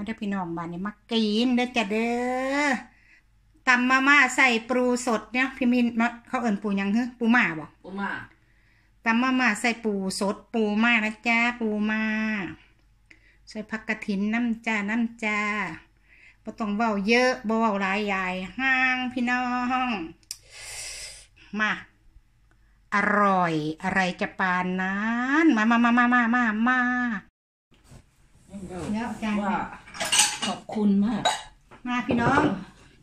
มาได้อพี่น้องบ้านนี้มากินเด้อจ้ะเด้อตำมาม่าใส่ปูสดเนี่ยพี่มินมาเขาเอิ่นปูหยังฮึปูม่าบ่ปูมาตำมาม่าใส่ปูสดปูม่านะจ้าปูม่าใส่ผักกระถินน้ำจ้าน้ำจ้าบ่ต้องเว้าเยอะบ่เว้าหลายใหญ่ห้างพี่น้องมา อร่อยอะไรจะปานนั้น มามามามามามามาเดี๋ยวอาจารย์ว่า ขอบคุณมาก มาพี่น้อง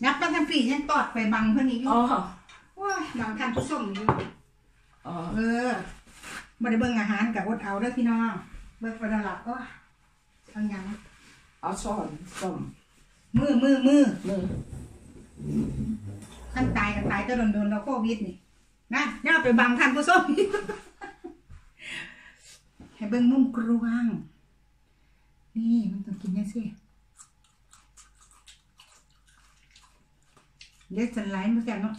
ยับตั้งแต่ปีฉันตอดไปบังเพื่อนนี้อยู่อ๋อ ว้ายบังทันผู้ชมอยู่ อ๋อ เออบ่ได้เบิ่งอาหารกับอดเอาเด้อพี่น้อง เบิ่งไปแล้วล่ะก็เอาหยังเอาช้อนส้มมือมือมือมือท่านตายกันตายก็โดนโดนแล้วโควิดนี่นะอย่าไปบังท่านผู้ชมให้เบิ่งมุมกรวาง นี่มันต้องกินยังสิ เด็กสันไลน์มาแกนเนาะ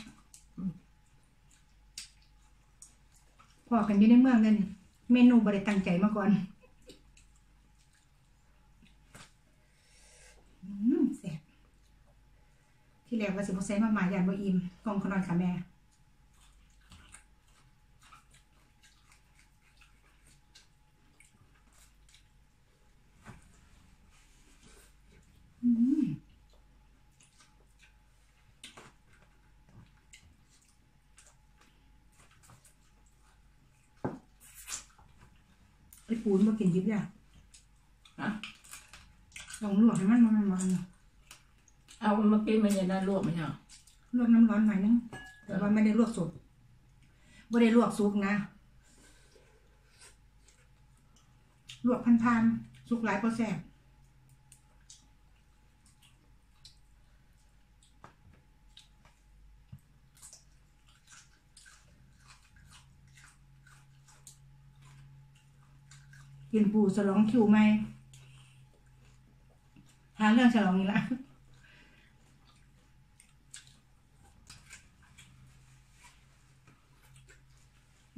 พอกันอยู่ในเมืองกันนี่เมนูบริตั้งใจมาก่อนอืมแซ่บที่แรกว่าสิบ่ใส่มาหมายานบ่อิ่มกองขนอนค่ะแม่ อืม ไอ้ปูนมากินยิบเนี่ยฮะลองลวกให้มันมันมันเอาเมื่อกี้มันยังได้ลวกไหมเหรอลวกน้ำร้อนหน่อยนึงแต่ว่าไม่ได้ลวกสดไม่ได้ลวกสุกนะ ลวกพันๆสุกหลายเปอร์เซ็นต์ กินปูฉลองคิวไหมหาเรื่องฉลองอีกแล้ว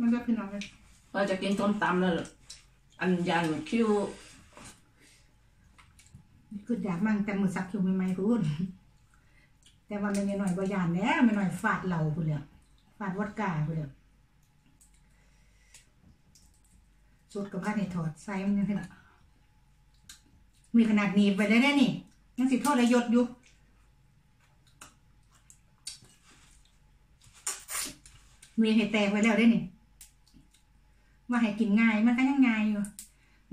มันก็พี่น้องเลยว่าจะกินต้มตำแล้วอันยันคิ้วคืออยากมั่งแต่มือซักคิวใหม่ๆพูดแต่ว่ามันยังหน่อยบ่ยานแล้วมันหน่อยฟาดเหล่าพูดเลยฟาดวัดกาพูดเลย สุดกับผ้าในถอดไซส์มันยังไงล่ะมีขนาดหนีบไปได้แน่นี่ยังสิโทษระยศอยู่มีให้แตกไว้แล้วได้นี่ว่าให้กินง่ายมันก็ยังง่ายอยู่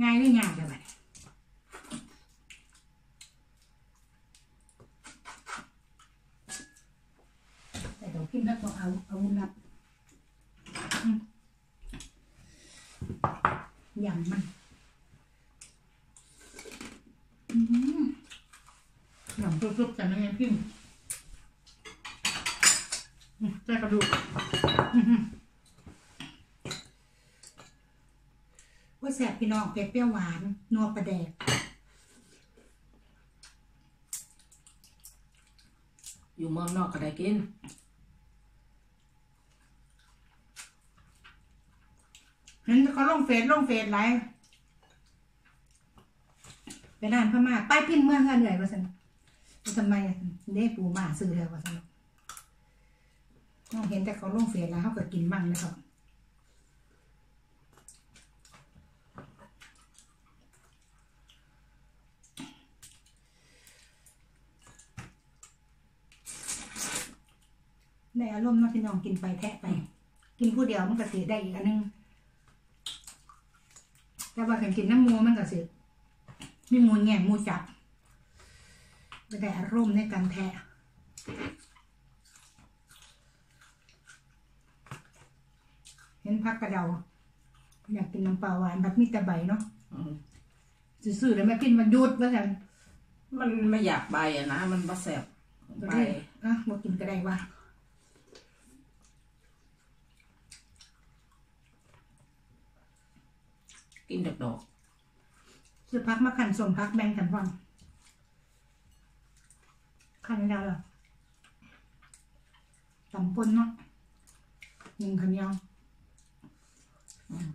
ง่ายหรือยากเลยบัดแต่เดี๋ยวกินแล้วก็เอาเอาวุ้นรับ อืมยำมันอืมยำกรุบๆแต่ไม่งพิมพ์อืมใส่กระดูกว่าแสบพี่น้องเปรี้ยวหวานนัวประแดกอยู่เมืองนอกก็ได้กิน เห็นเขาลงเฟซลงเฟซไรไปร้านพม่าไปพินเมืองกันเหนื่อยว่าสันทำไมเด้ปูมาซื้อแล้วว่าสันเราเห็นแต่เขาลงเฟซแล้วเขาก็กินมั่งนะครับในอารมณ์เนาะพี่น้องกินไปแทะไป กินผู้เดียวมันก็สิได้อีกอันนึง แต่ว่าขันกินน้ำมูมันก็สิมีมูลแง่มูจับจะได้อารมณ์ในการแทะเห็นพักกระเดา อยากกินน้ำปลาหวานแบบมีแต่ใบเนาะอืมซื่อๆแล้วแม่พินมันยุดว่าฉันมันไม่อยากใบอะนะ มันบะแสบก็ใบได้อะบ่กินก็ได้ว่า กินดอกดอกซื้อพักมาขันสมพักแบ่งกันฟังขันแล้วหรอตำปนเนาะหนึ่งขันยาวๆอืม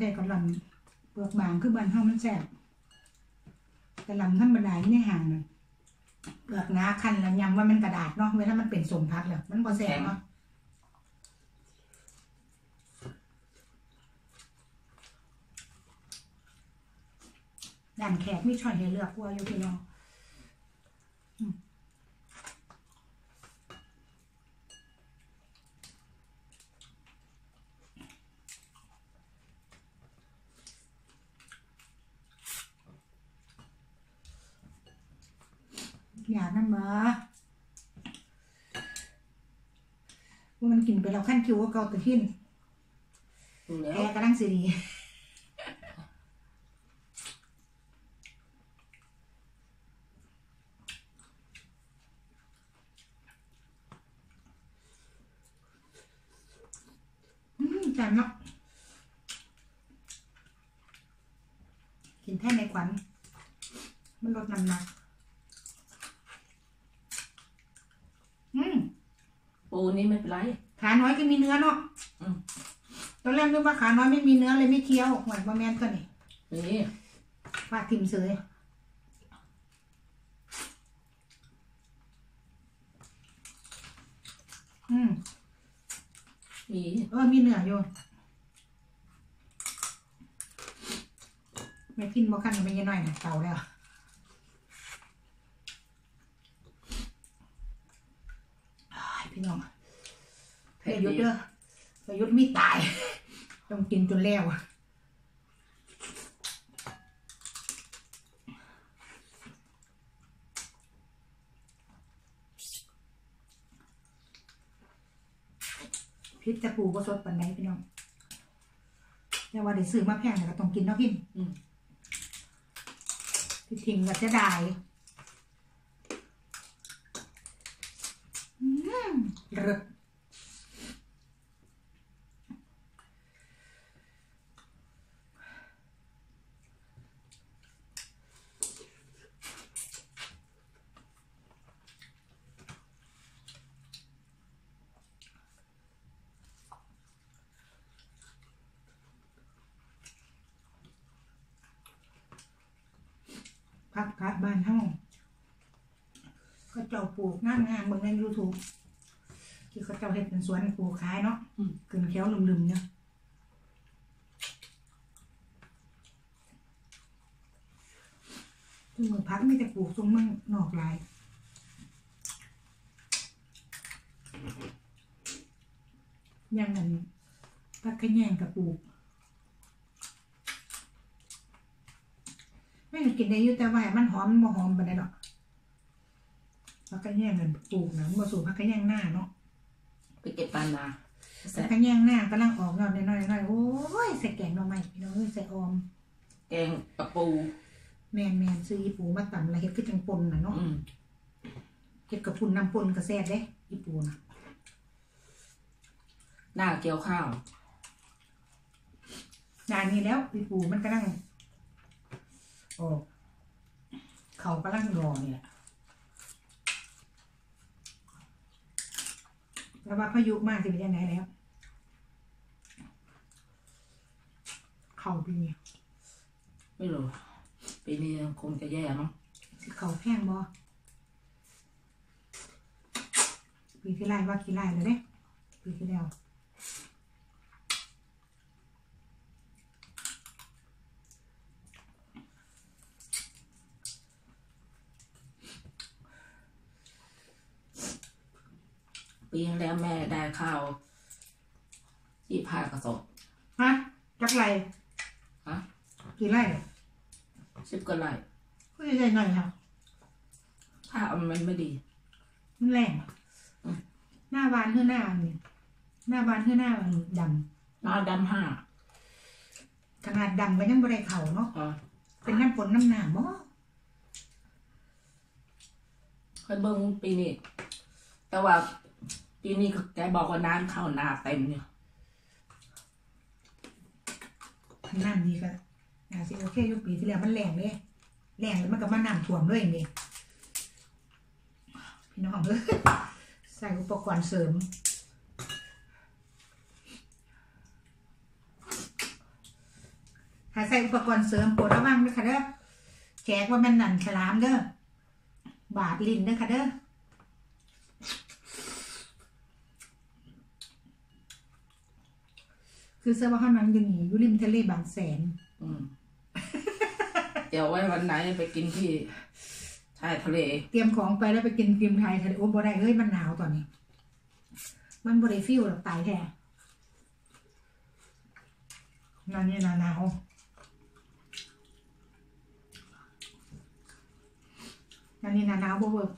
ได้กระหลำเปลือกบางคือบ้านเฮามันแซ่บกระหลำธรรมดาที่ในห่างน่ะเป ลือกหนาคันแล้วยำว่ามันกระดาษเนาะเวลามันเป็นสมพักแล้วมันบ่แซ่บเนาะด่านแขกมีช่อยให้เลือกกลัวอยู่พี่น้อง อืมอยากนั่นมาว่ามันกินไปแล้วขั้นคิวก็เกาตะขินดูแล้วแอร์กำลังสีดีอืมจานเนาะกินแท่ในขวัญมันลดน้ำหนัก อืม ปูนี่ไม่เป็นไร ขาน้อยก็มีเนื้อเนาะอืม ตอนแรกนึกว่าขาน้อยไม่มีเนื้อเลยไม่เคี้ยวหวานบะแมนตัวนี่นี่ฟาดทิมเสยอืมมีเออมีเนื้ออยู่ไม่กินบ่คันไม่ยังน้อยนะเก่าแล้วอ้ายพี่น้อง เผ็ด ประ ยุทธ์ดีเด้อประยุทธ์ไม่ตาย ต้องกินจนแล้วอะพริกจะปูก็สดปันไดพี่น้องแต่ว่าได้ซื้อมาแพงเนี่ยก็ต้องกินเนาะพี่อืมพี่ทิ้งก็จะได้อืมเลิศ พักกะบ้านเฮาก็เจ้าปลูกงามงามๆเบิ่งใน YouTube ที่เขาเจ้าเฮ็ดเป็นสวนปลูกขายเนาะอืม ขึ้นแถวลืมๆเนี่ยทุกมือพักมีแต่ปลูกทรงเมืองนอกหลาย อย่างนั้นพักขะแยงกับปลูก ไม่ กินได้อยู่แต่ว่ามันหอมมันบ่หอมปานใดดอกพักกระแยงกันปลูกนะมันบ่สู่พักกระแยงหน้าเนาะไปเก็บปลานาพัแซ่กบกระแยงหน้ากำลังออกยอดน้อยๆน้อยๆโอ้ยใส่แกงหน่อไม้พี่น้องเอ้ยใส่ออม แกงกระปูแม่นแม่นซื้ออีปูมาตำแล้วเฮ็ดคือจังปนน่ะเนาะอืมเฮ็ดกับพุ่นน้ำปนก็แซ่บเด้อีปูน่ะหน้าเกี่ยวข้าวงานนี้แล้วอีปูมันกำลัง ออกเขากำลังรอนี่แหละแล้วว่าพายุมากสิเป็นยังไงแล้ว เขาปีนี้ไม่รู้ปีนี้คงจะแย่มั้งสิเขาแพงบ่ปีที่ไรว่ากี่ไรเลยเด้ปีที่แล้ว ปีที่แล้วแม่ได้ข้าวยี่ห้ากระสอบฮะจักไรฮะกี่ไรสิบกว่าไร่ก็จะได้หน่อยค่ะถ้ามันไม่ดี มันแรงอืมหน้าบานคือหน้าอันนี้หน้าบานคือหน้าอันดหน้าดำห้าำขนาดดำก็ยังบ่ได้เข่าเนาะอ่าเป็นน้ำฝนน้ำหนามบ่เคยเบิ่งปีนี้แต่ว่า ปีนี้ก็แกบอกว่าน้ำเข้านาเต็มเนี่ยนาดนี้ก็น่าสิโอเคอยู่ปีที่แล้วมันแรงเลยแรงแล้วมันก็มาน้ำท่วมเลยนี่พี่น้องเอ้ยใส่อุปกรณ์เสริมมส่อุปกรณ์เสริมปรดระวังด้วยค่ะเด้อแจกว่ามันหนันฉลามเด้อบาดลิ้นเด้อค่ะเด้อ คือเสื้อว่าเขานั้นอยู่นี่อยู่ริมทะเลบางแสน อืมเดี๋ยวไว้วันไหนไปกินที่ชายทะเล เตรียมของไปแล้วไปกินกิมไทยทะเลโอ้บ่ได้เฮ้ยมันหนาวตอนนี้ มันบ่ได้ฟิวหรอกตายแท้นั่นนี่นะหนาวนั่นนี่นะหนาวบ่เวิร์ก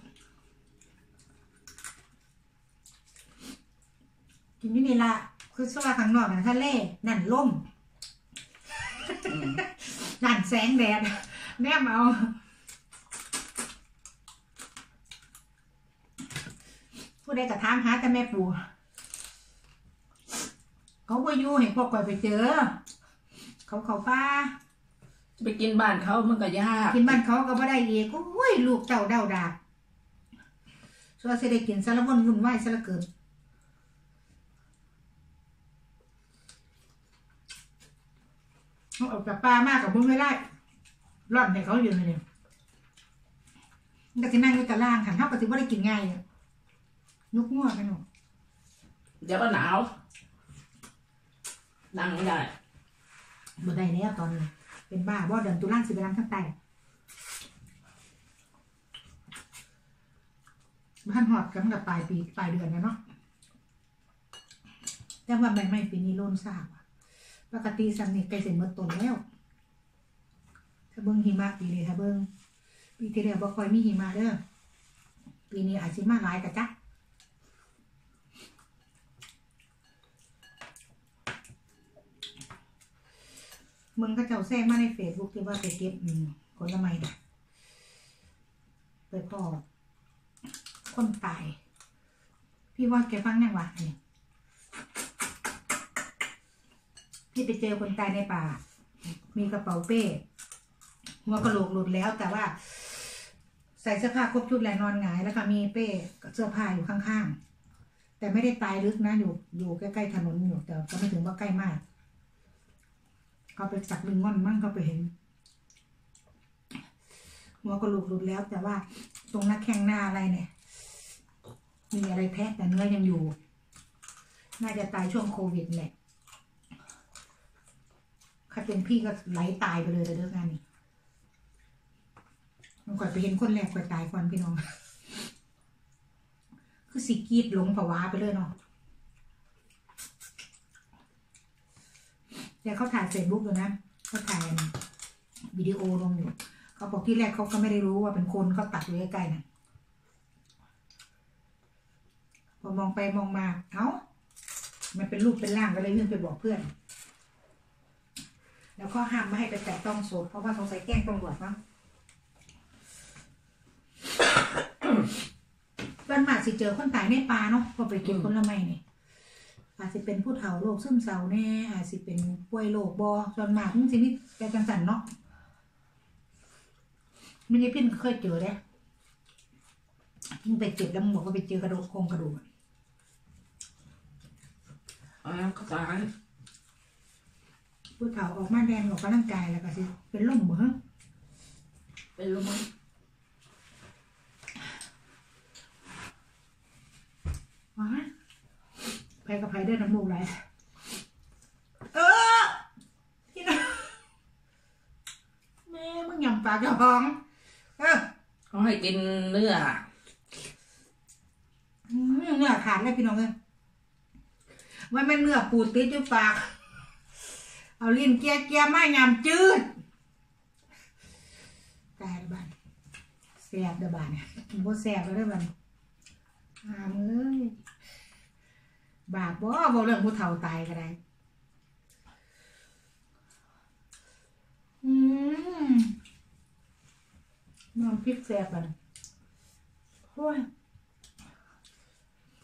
กินนี่นี่ละ คือสว่าข้างนอกนะทะเลนั่นล่มอืมนั่นแสงแดดแนมเอาผู้ใดกระทามหาแต่แม่ปู่เขาบ่อยู่ให้พวกก่อยไปเจอ เขาเขาป้าจะไปกินบ้านเขามันก็ยาก กินบ้านเขาก็บ่ได้อีกโอ้ยลูกเต่าเดาดาบส่วนสิได้กินสารวนวุ่นวายสารเกิด เขาออกจากป่ามากกับมึงไม่ได้ร่อนให้เขาอยู่เลยเนี่ยแต่กินนั่งอยู่ตารางหันเท่ากับที่ว่าได้กินง่ายเนี่ยนกงัวกันหนูเดี๋ยวก็หนาวนั่งไม่ได้บ่ได้แล้วตอนนี้ เป็นบ้าบ่เดินตุล่างสิไปล้างข้างใต้บ้านหอดกันกับปลายปีปลายเดือนนะเนาะแต่ว่าใบไม้ปีนี้โล่นซากว่ะ ปกติสันนี่ใกล้เสร็จหมดต้นแล้ว ถ้าเบิ่งหิมะปีนี้ถ้าเบิ่งปีที่แล้วบ่ค่อยมีหิมะเด้อปีนี้อาจสิมาหลายกะจ๊ะมึงก็เจ้าแซ่มาในเฟซบุ๊กที่ว่าไปเก็บอืมผลไม้น่ะไปพอคนตาย พี่ว่าแกฟังแน่วะเนี่ย พี่ไปเจอคนตายในป่า มีกระเป๋าเป้หัวกระโหลกหลุดแล้วแต่ว่า ใส่เสื้อผ้าครบชุดแหละนอนหงายแล้วก็มีเป้กับเสื้อผ้าอยู่ข้างๆ แต่ไม่ได้ตายลึกนะอยู่อยู่ใกล้ๆถนนอยู่แต่ก็ไม่ถึงว่าใกล้มากเขาไปจับดึงง่อนมั่งเขาไปเห็นหัวกระโหลกหลุดแล้ว แต่ว่าตรงหน้าแข้งหน้าอะไรเนี่ย มีอะไรแทะแต่เนื้อยังอยู่ น่าจะตายช่วงโควิดแหละ ถ้าเป็นพี่ก็ไหลตายไปเลยแต่เรื่องงานนี้มันก่อนไปเห็นคนแรกก่อนตายก่อนพี่น้อง คือสิกีดหลงผวาไปเลยเนาะแต่เขาถ่ายเฟซบุ๊กอยู่นะเขาถ่ายวิดีโอลงอยู่เขาบอกที่แรกเขาก็ไม่ได้รู้ว่าเป็นคนเขาตัดอยู่ใกล้ๆนะพอมองไปมองมา เอ้า มันเป็นรูปเป็นร่างก็เลยวิ่งไปบอกเพื่อน แล้วก็ห้ามไม่ให้ไปแตะต้องศพเพราะว่าสงสัยแกล้งตำรวจมั้งบ้านหมากสิเจอคนตายในป่าเนาะพอไปก็บคนละไม้นี่อาจจะเป็นผู้เฒ่าโรคซึมเศร้าแน่ อาจจะเป็นป่วยโรคบอส่วนมากมันสิมีแต่จังสันเนาะม่ได้พินเคยเจอเด้มึงไปเจ็บแล้วมึงบอกว่าไปเจอกระดูกโครงกระดูกอะอ๋อก็ตาย ผู้เฒ่าออกมาแดงออกกำลังกายแล้วก็สิเป็นลมบ่ฮะเป็นลมมั้งว้าไปกับไปเด้อน้ำมูกไหลเออพี่น้องแม่มึงยำปากยำท้องเออเขาให้กินเนื้ออืมเนื้อขาดเลยพี่น้องเอ้ยว่าแม่นเนื้อปูดติดอยู่ปาก เอาลิ้นเกียเกียไม่ยำจืดตายแล้วบ้านแสบเด้อบ้านเนี่ยบ่แสบแล้วเด้อบ้านอามเอ้ยบาปบ่บ่เรื่องผู้เฒ่าตายก็ได้อืมน้ำพริกแสบบ้านโอ้ย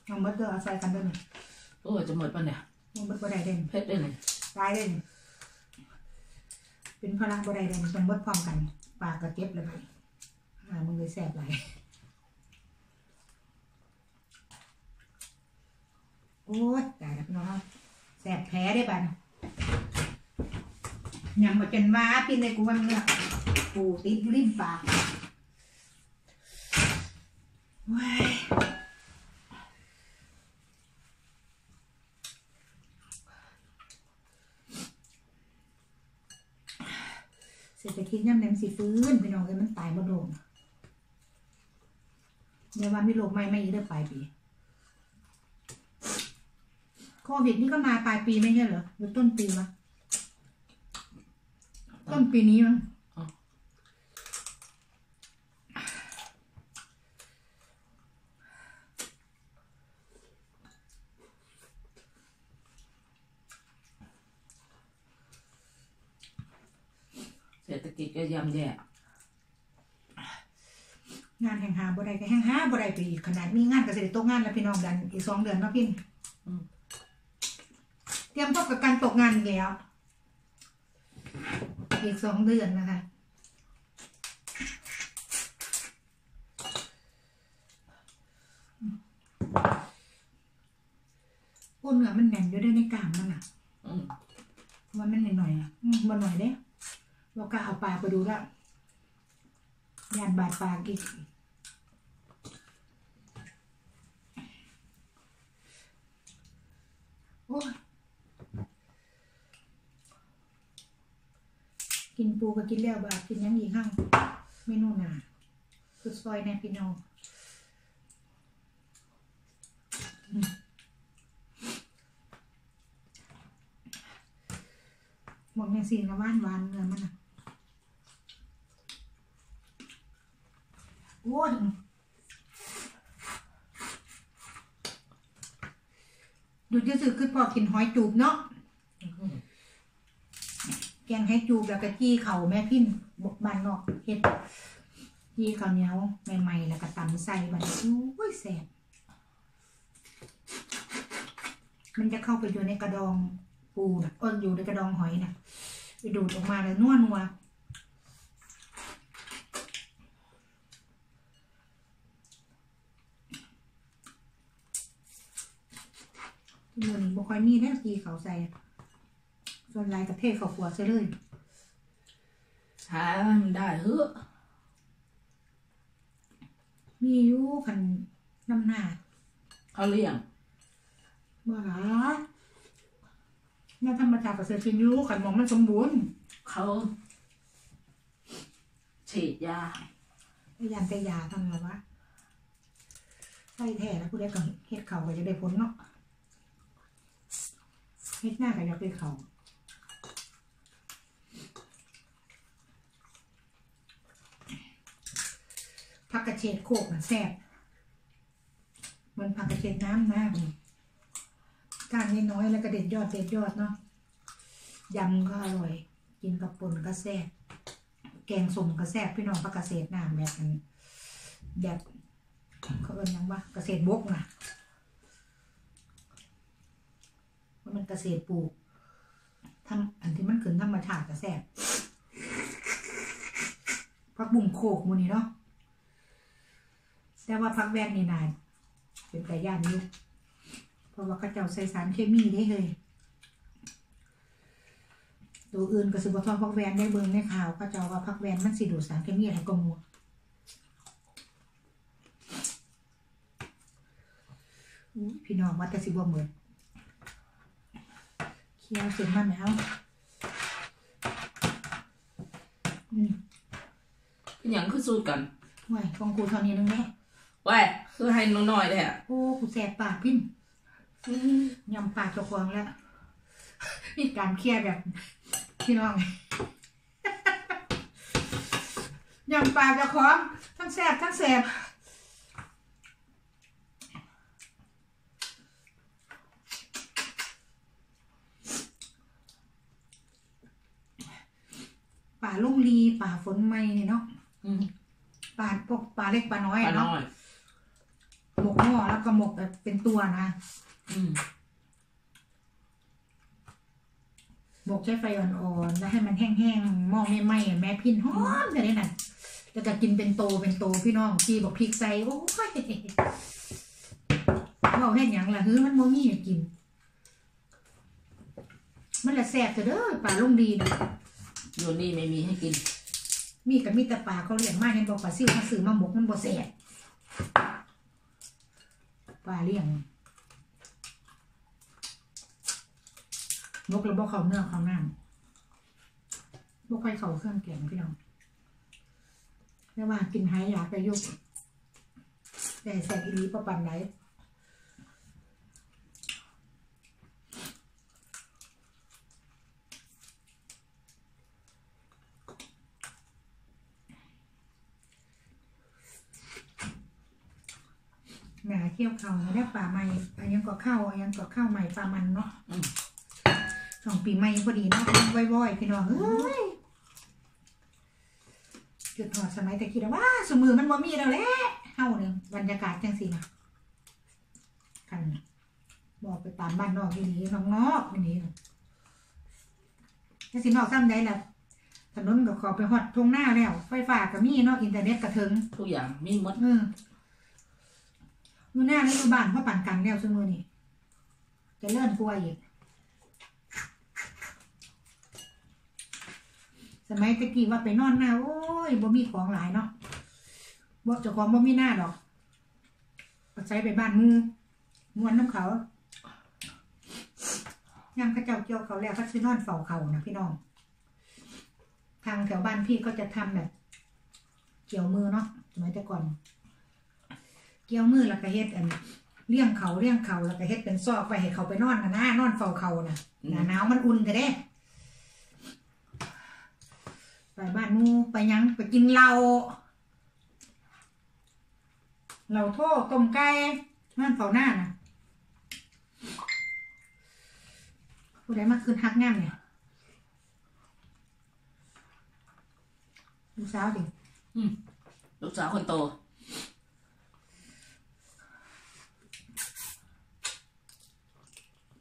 เอาหมดเด้อเอาใส่กันเด้อนี่โอ้จะหมดปะเนี่ยเอาหมดบ่ได้เด่นเพชรด้วยนี่ตายเด่น เป็นพลังบ่ได้เด่นต้องมดพร้อมกัน ปากก็เจ็บเลยไปอ่ามึงเลยแสบไหลยโอ้ยตายแล้วน้องแสบแผลได้บัดยังมาจนว่าพี่เลยกูว่าเนื้อปูติดริมปากว้าย เศรษฐกิจย่ำแหนมสีฟื้นพี่น้องเลยมันตายมาโดนเดี๋ยวว่ามีโรคใหม่ไม่อีกเด้อปลายปีโควิดนี่ก็มาปลายปีไม่ใช่เหรอหรือต้นปีวะต้นปีนี้มั้ง อ๋อ เศรษฐกิจก็ ย่ำแย่งานแห่งหาบ่ได้ก็แห่งหาบ่ได้ไปอีกขนาดมีงานก็สิได้ตกงานแล้วพี่น้องดันอีกสองเดือนเนาะพี่อืมเตรียมพบกับการตกงานอีกแล้ว อีกสองเดือนนะคะโอ้เนื้อมันแน่นอยู่ได้ในกลางมันอะอืมเพราะว่ามันหน่อยๆอะอืมบ่หน่อยเด้ เราเอาปลาไปดูล้วยานบาดปากอีกโอ้กินปูก็กินแล้วบาดกินยังอีกห้างเมนูหนาคือซอยแนพี่น้องอืมหมดแมงซีนกับว่านหวานเนื้อมันอะ อ้ยดูจะสึกคือพอกินหอยจูบเนาะแกงให้จูบแล้วก็จี้เข่าแม่พินบกบานนอกเฮ็ดจี้ข้าวเหนียวใหม่ๆแล้วก็ตำใส่บันอุ้ยแซ่บมันจะเข้าไปอยู่ในกระดองปูนะเอออยู่ในกระดองหอยนะไปดูดออกมาเลยนัวนัว มือนี้บ่ค่อยมีแล้วจี้เขาใส่ ส่วนลายกับเทศเขาขวดซะเลยหามันได้เฮ้อะมีอยู่คันน้ำหน้าเขาเลี้ยงบ่หรอแม่ธรรมชาติก็เสียชินอยู่คันหมองมันสมบูรณ์เขาฉีดยาพยายามแต่ยาทำไงวะไส้แท้แล้วผู้ใดก็เฮ็ดเขาก็จะได้ผลเนาะ เฮ็ดหน้าก็อยากได้เขาผักกระเฉดโคกมันแซ่บมันผักกระเฉดน้ำนะก้านน้อยๆแล้วก็เด็ดยอดเด็ดยอดเนาะยำก็อร่อย กินกับป่นก็แซ่บแกงส้มก็แซ่บพี่น้องผักกระเฉดน้ำแบบนั้นแบบเขาเอิ้นยังวะเกษตรบกนะว่ามัน เกษตรปลูกทำอันที่มันขึ้นธรรมชาติก็แซ่บผักบุ้งโขกมูนี่เนาะแต่ว่าพักแวนนี่นานเป็นแต่ย่านยุเพราะว่าเขาเจ้าใส่สารเคมีได้เลยตัวอื่นก็สิบทองพักแวนได้เบิ่งในข่าวเขาเจ้าว่าพักแวนมันสิดูดสารเคมีอะไรก็มัวพี่น้องว่าแต่สิบ่เหมือน เคี้ยวเสร็จมาแล้วอืมเป็นอย่างคือสู้กันห่วยของกูเท่านี้นึงแน่ไว้คือให้น้อยๆเลยอะโอ้กูแสบปากพิ้นยำปลาเจ้าควงแล้วมีการเครียดแบบพี่น้องยำปลาเจ้าของทั้งแสบทั้งแสบป่าลุ่งลี ป่าฝนไหม้นี่เนาะอืมป่าพวกป่าเล็กป่าน้อยปลาอะเนาะน้อยหมกหม้อแล้วก็หมกแบบเป็นตัวนะอืมหมกใช้ไฟอ่อนๆแล้วให้มันแห้งๆหม้อไม่ไหม้อะแม่พินหอมจะได้นั่นแล้วก็กินเป็นโตเป็นโตพี่น้องพี่บอกพริกใส่โอ้ยบอกให้หยังล่ะเฮ้ยมันโมมี่กิน มันละแสบจะเด้อป่าลุงดีนะ อยู่นี่ไม่มีให้กิน มีกับมีแต่ปลาเขาเลี้ยงมาเห็นบอกปลาซิ่วมาซื้อมาหมกมันบ่แซ่บปลาเลี้ยงนกแล้วบ่เขาเนื้อเข้าน้ำบ่ค่อยเขาเครื่องแกงพี่น้องแต่ว่ากินหายอยากไปยุกแต่แซ่บอีหลีประปันไห นแหม่เคี่ยวเขาไม่ได้ปลาใหม่อันยังก็เข้าอันยังก็เข้าใหม่ปลามันเนาะอืมสองปีใหม่พอดีเนาะว่อยๆพี่น้องเอ้ยจุดหอดสมัยแต่คิดว่าสมือมันบ่มีแล้วแหละเฮาเนี่ยบรรยากาศจังสินะกันบอกไปตามบ้านนอกที่นี้นอกนอกที่นี้ถ้าสินอกซ้ำใดล่ะถนนก็ขอไปฮอดทงหน้าแล้ว ไฟฟ้าก็มีเนาะอินเทอร์เน็ตก็ถึงทุกอย่างมีหมดเอออยู่หน้าในอยู่บ้านพ่อปั่นกันแล้วซุมือนี่จะเลื่อนกลัวาอีกสมัยตะกี้ว่าไปนอนหน้าโอ้ยบ่มีของหลายเนาะบ่เจ้าของบ่มีหน้าดอกอาศัยไปบ้านหมูมวนน้ำเขาย่างข้าเจ้าเกี่ยวเขาแล้วเขาซื้อนอนเฝ้าเขานะพี่น้อง ทางแถวบ้านพี่ก็จะทำแบบ เกี่ยวมือเนาะสมัยแต่ก่อน เกี่ยวมือแล้วก็เฮ็ดอันเลี้ยงเขาเลี้ยงเขาแล้วก็เฮ็ดเป็นซอกไปให้เขาไปนอนนะนะนอนเฝ้าเขานะหนาหนาวมันอุ่นแต่เด้ไปบ้านหมูไปหยังไปกินเหล้าเหล้าโทษต้มไก่นอนเฝ้าหน้านะผู้ใดมาคืนฮักงามเนี่ยลูกสาวดิอืมลูกสาวคนโต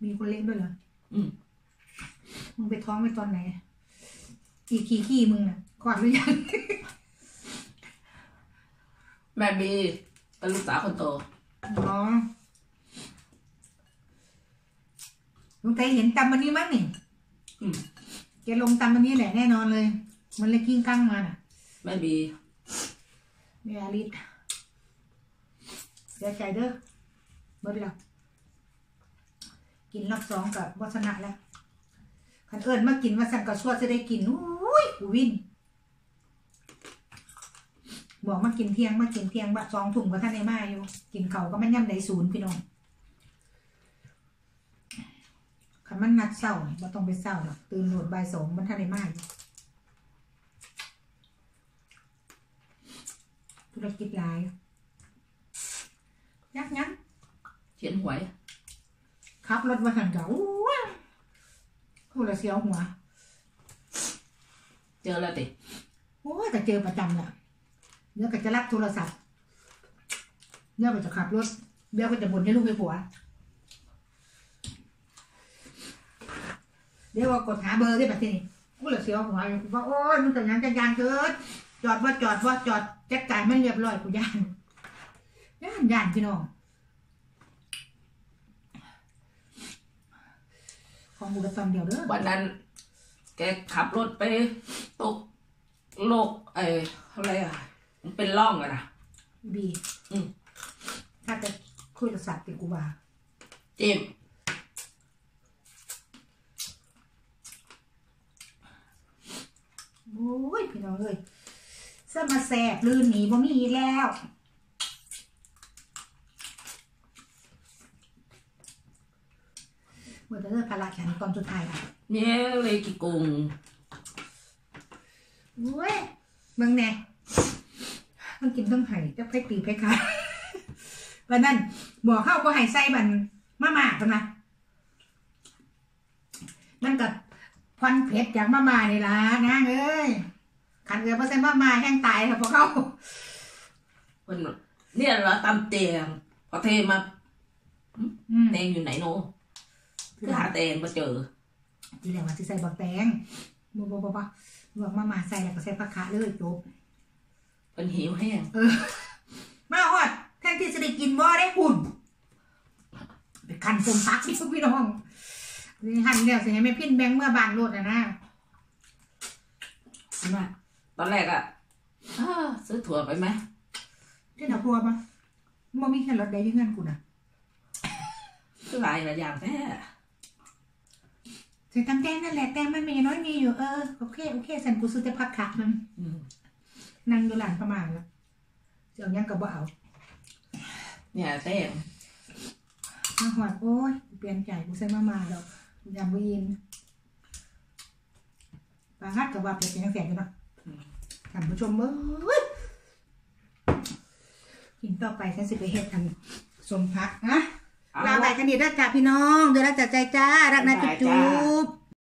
มีคนเล็กด้วยเหรอ อืมมึงไปท้องไปตอนไหน กี่ขี้ขี้มึงน่ะกอดหรือยัง แม่บีเป็นลูกสาวคนโต อ๋อลุงไตเห็นตำมันนี้มั้งนี่อืม แกลงตำมันนี้แหละแน่นอนเลย มันเลยกิ้งกั้งมาน่ะแม่บีแม่อาลิศเสียใจเด้อเบิดแล้ว กินรอบสองกับวัฒนะแล้วคันเอิญมากินว่าสั่งกับชวดจะได้กินอุ้ยกูวินบอกมากินเที่ยงมากินเที่ยงบะสองถุงก็ท่านในมาอยู่ กินเขาก็มันย่ำไหนศูนย์พี่น้องคันมันนัดเศร้าเนี่ยบ่ต้องไปเศร้าหรอกตื่นโหลดใบสองมันท่านในมาอยู่ธุรกิจหลายยักยักเขียนหวย ขับรถมาหันกับอู้ว้าพูดและเสียวหัว เจอแล้วติโอ้ยก็เจอประจำแหละเดี๋ยวก็จะรับโทรศัพท์เดี๋ยวก็จะขับรถเดี๋ยวก็จะบ่นให้ลูกให้ผัว เดี๋ยวว่ากดหาเบอร์ได้ปะทีนี้กูเลยเสียวหัวอยู่ว่าโอ้ยมึงแต่ยังจะยานเกิดจอดว่าจอดว่าจอดแจ็คจ่ายมันเรียบร้อยกูย่านย่านย่านพี่น้อง ของกูกระตอนเดียวเด้อวันนั้น แกขับรถไปตกโลกไอ้อะไรอะ มันเป็นร่องอะนะบีอืมถ้าจะคุยโทรศัพท์ติดกูว่าเจมส์โอ้ยพี่น้องเอ้ยสมาแสบลื่นหนีบ่มีแล้ว เมื่อแต่เลิกภาระแขนตอนสุดท้ายอะเนี่ยเลยกี่กงโอ้ยเมืองแน่มันกินต้องไห้จะไปตีไปค่ะวันนั้นบอกเข้าก็ไห้ใส่บันมาม่ากันนะมันกับควันเผ็ดจากมาม่านี่ล่ะนะเอ้ยขันเอือเปอร์เซ็นต์มาม่าแห้งตายค่ะพวกเขามันเนี่ยเหรอตำเตียงพอเทมาอืมแตงอยู่ไหนโน คือหาแตงมาเจอทีแรกว่าสิใส่บักแตงบ่บ่บ่บ่บอกมาม่าใส่แล้วก็ใส่ผักคะเลยจบเป็นหิวแห้งเออ มาฮอดแทนที่จะได้กินบ่ได้หุ่นไปคันสมพักพี่พี่น้องนี่หันเดียวสิให้แม่พินแบงเมื่อบานรถนะนะไหมตอนแรกอะอ้าซื้อถั่วไปไหมที่หนาพัวปะมันมีแค่รถใดที่เงินกูนะซื้อหลายหลายอย่างแท้ ใส่ตำแตงนั่นแหละแตงมันมีน้อยมีอยู่เออโอเคโอเคสันกูซื้อแต่พักคักมันอืมนั่งอยู่หลังประมาณแล้วเจียวยังกับบ่เอาเนี่ยเต้มมาหอดโอ้ยเปลี่ยนใจกูใส่มามาแล้วยำบ่ยินปลาฮัดกับว่าเป็นยังแสงอยู่เนาะท่านผู้ชมเอ้ยกินต่อไปฉันสิไปเฮ็ดอันสมพักนะ เอาลาไปกันดีด้จ้าพี่น้องเดี๋ยวรักจากใจจ้ารักนะจุ๊บจุ๊บ